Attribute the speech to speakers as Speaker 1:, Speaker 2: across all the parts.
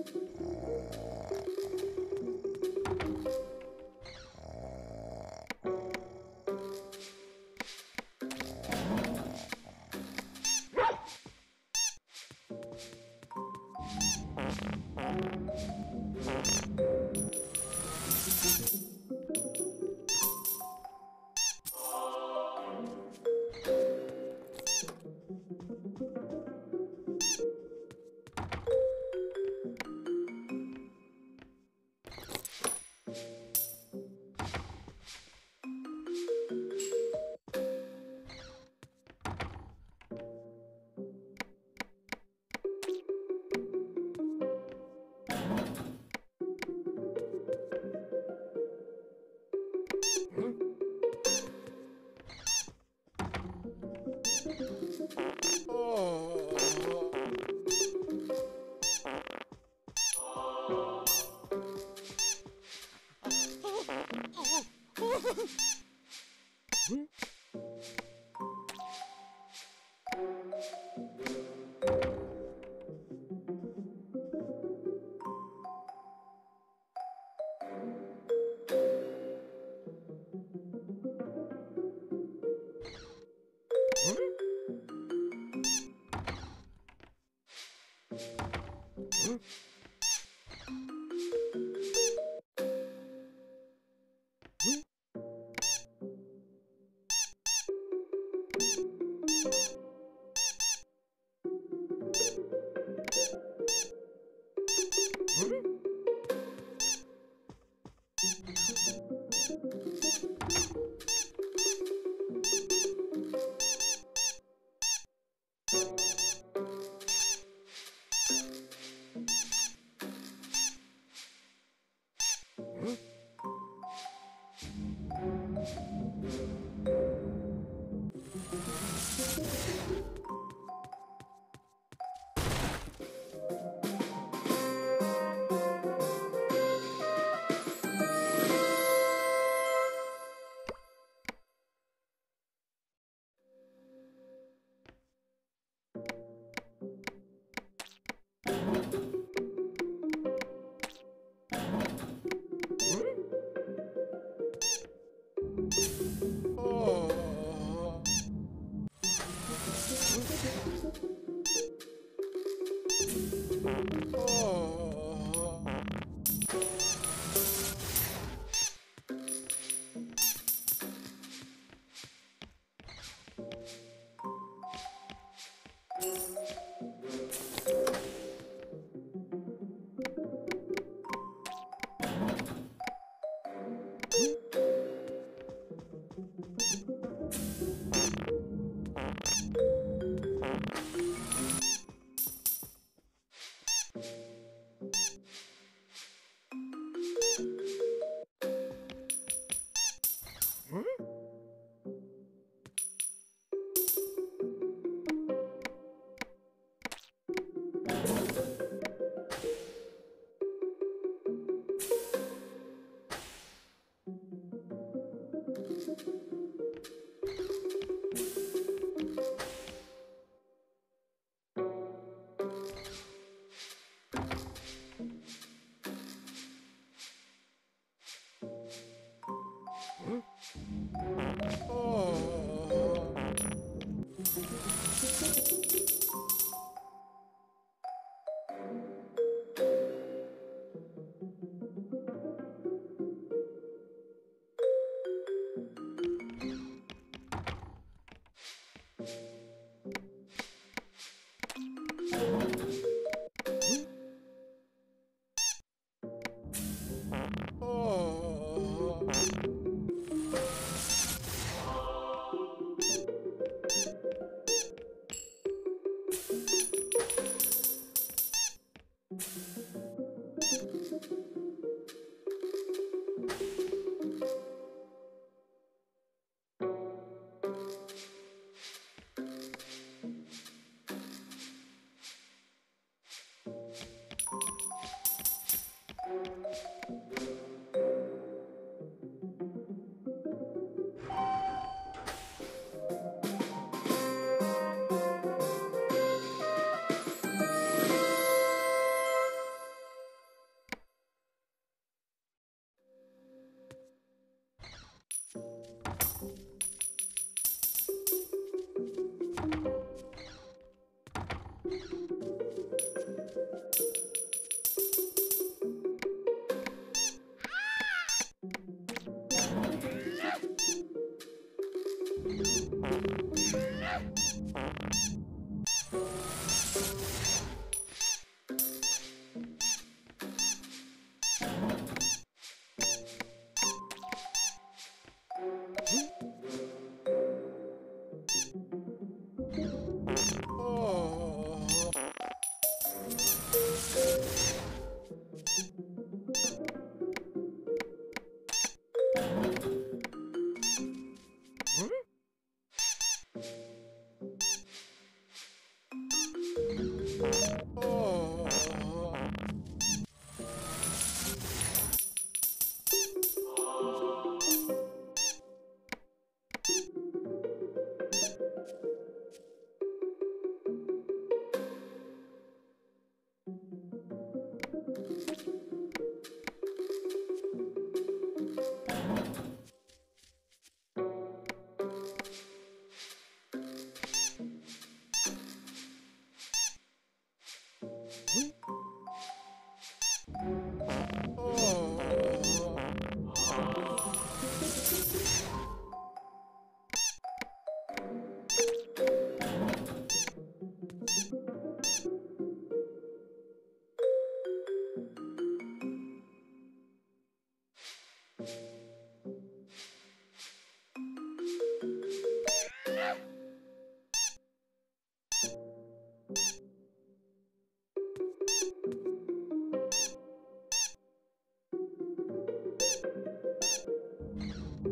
Speaker 1: Thank
Speaker 2: you. beep beep. Thank you.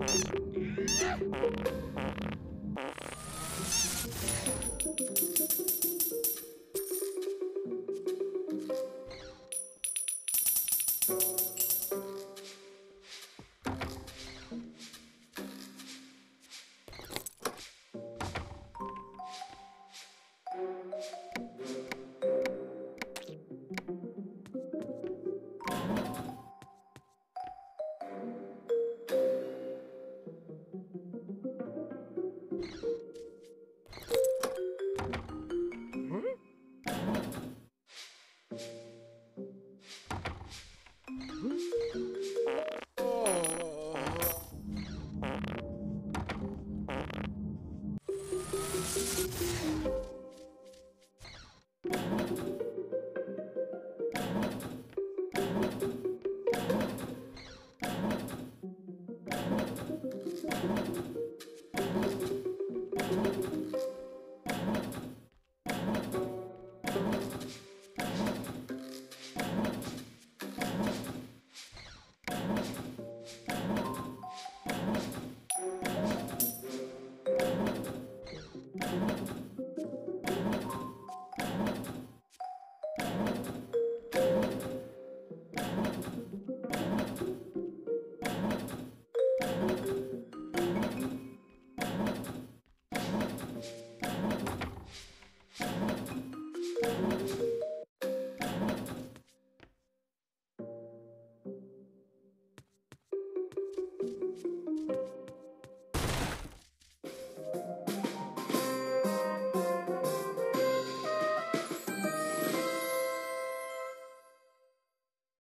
Speaker 2: Thank
Speaker 1: you.